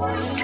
Thank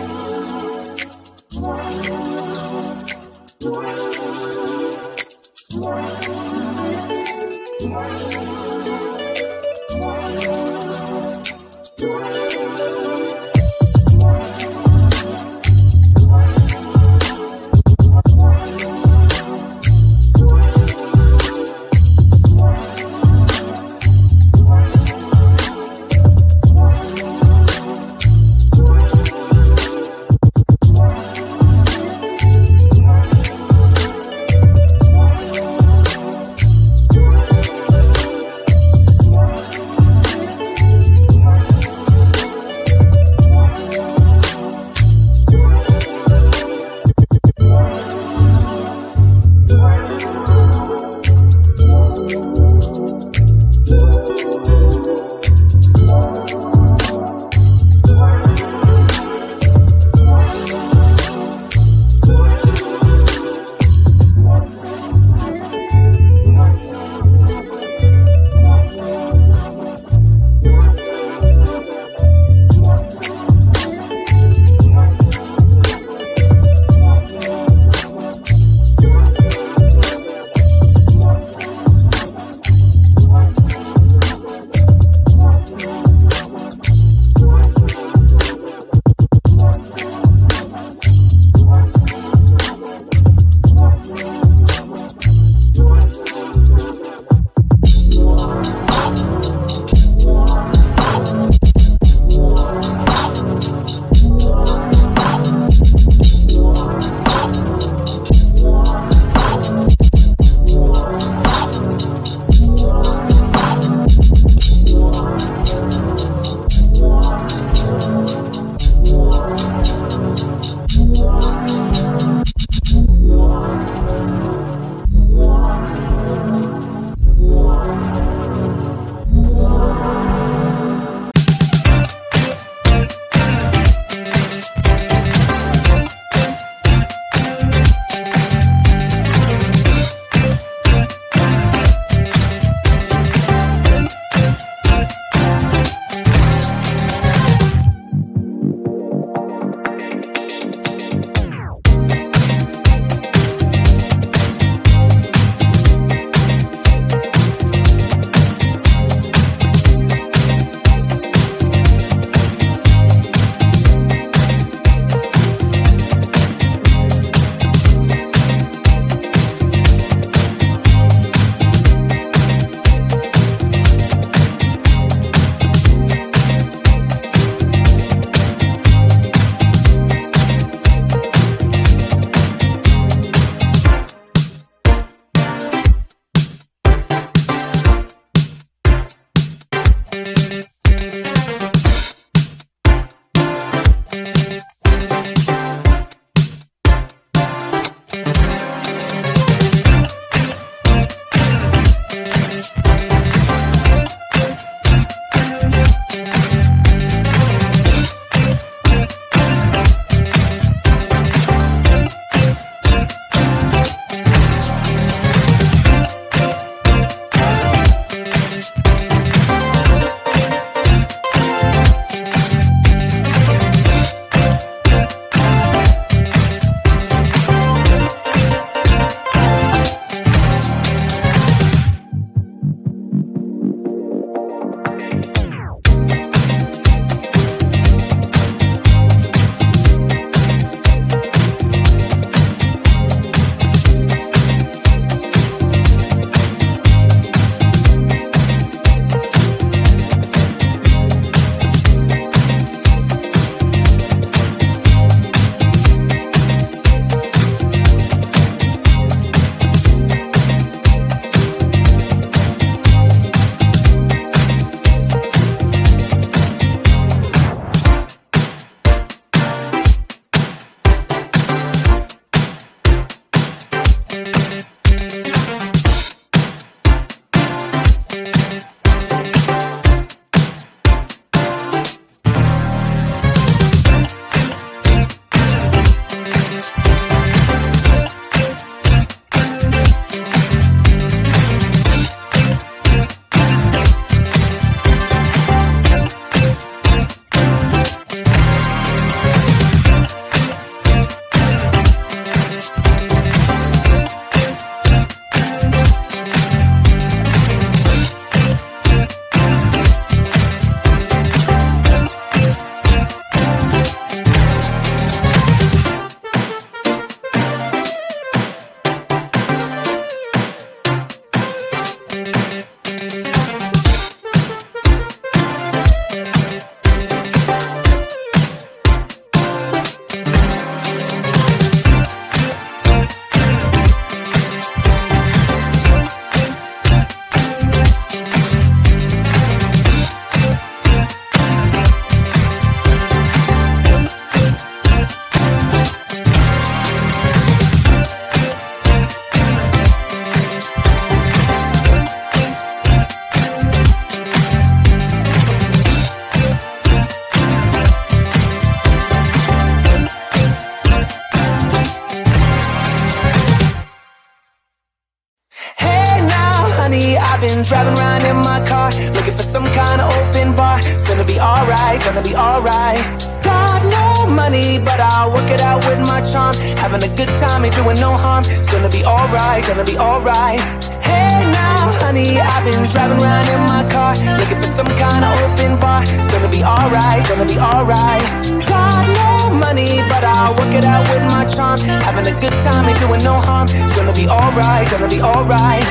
been driving around in my car, looking for some kind of open bar. It's gonna be alright, gonna be alright. Got no money, but I'll work it out with my charm. Having a good time, ain't doing no harm. It's gonna be alright, gonna be alright. Hey now, honey, I've been driving around in my car, looking for some kind of open bar. It's gonna be alright, gonna be alright. Got no it out with my charm. Having a good time, and doing no harm. It's gonna be alright, gonna be alright.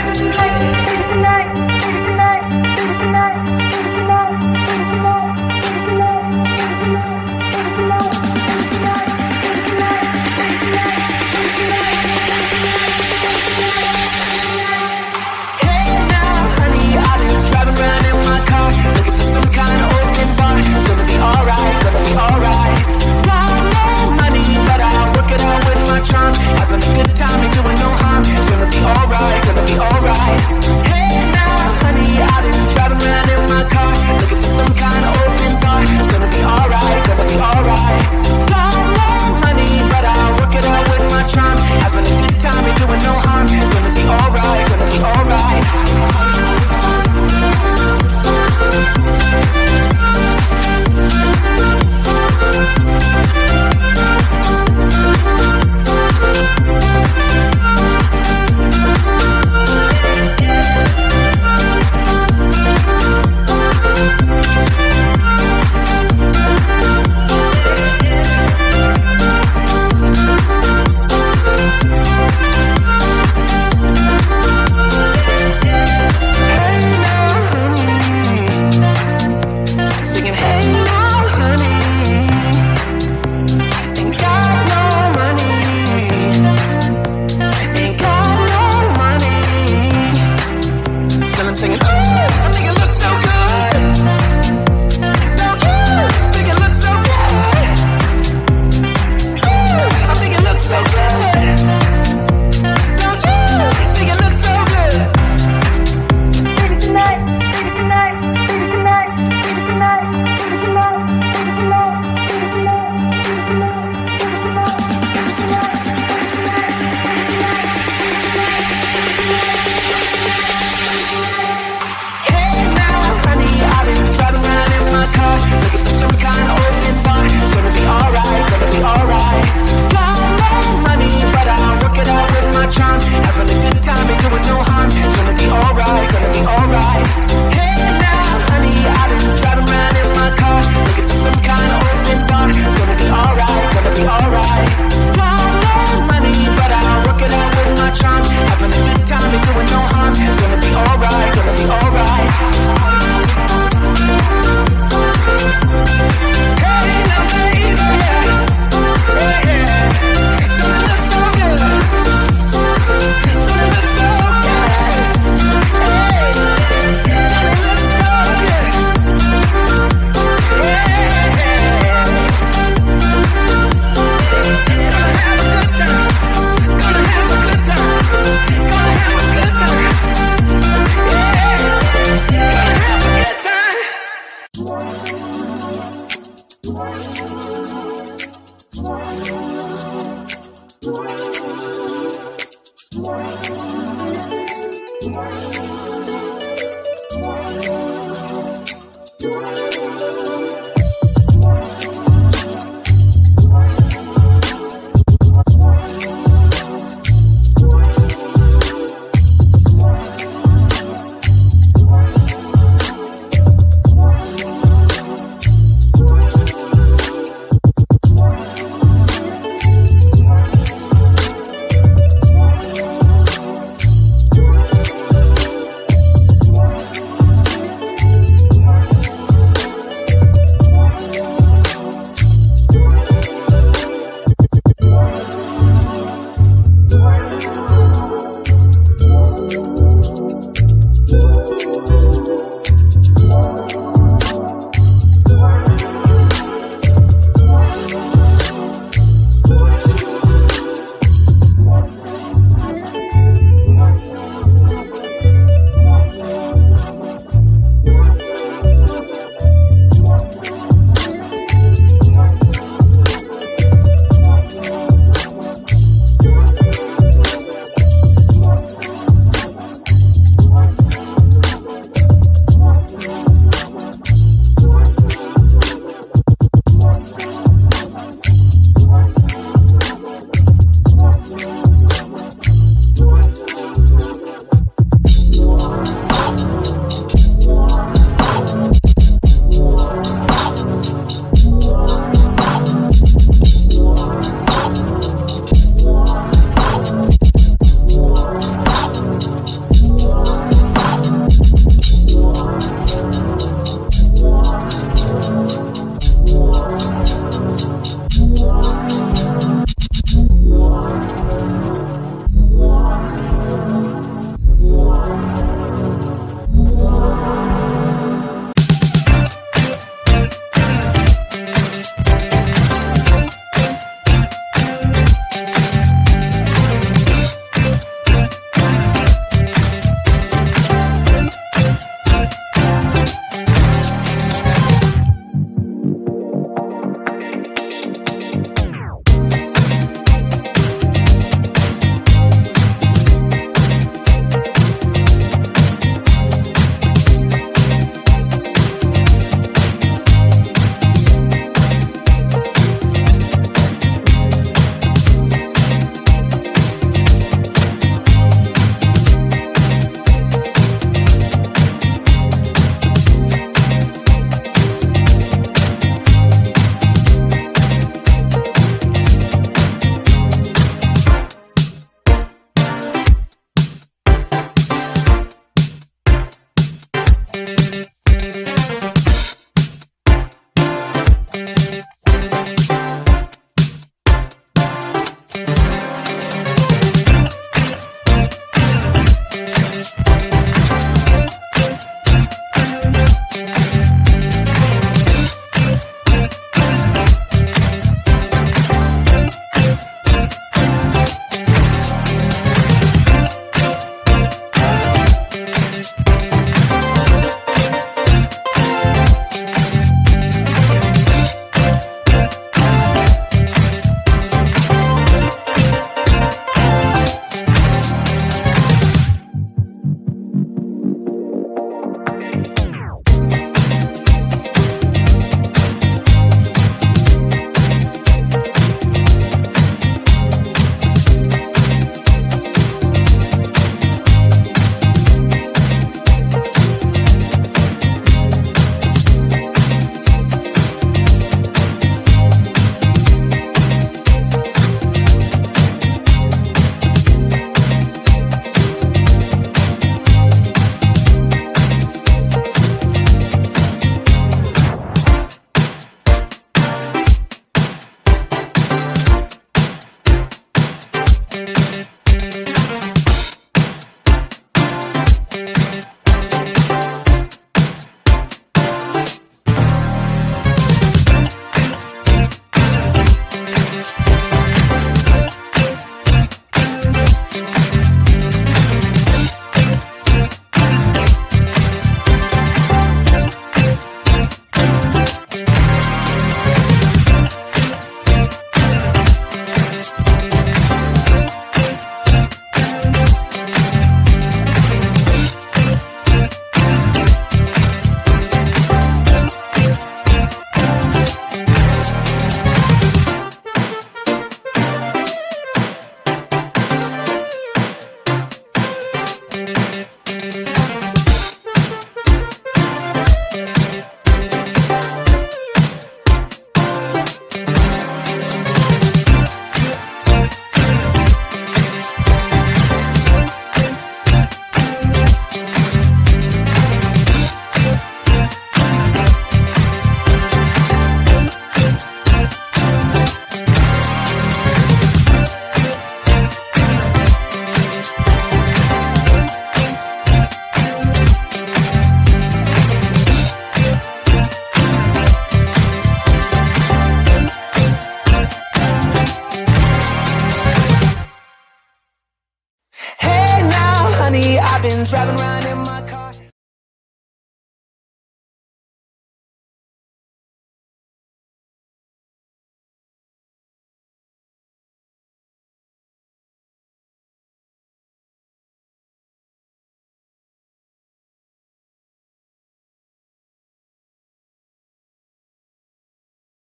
Driving around in my car.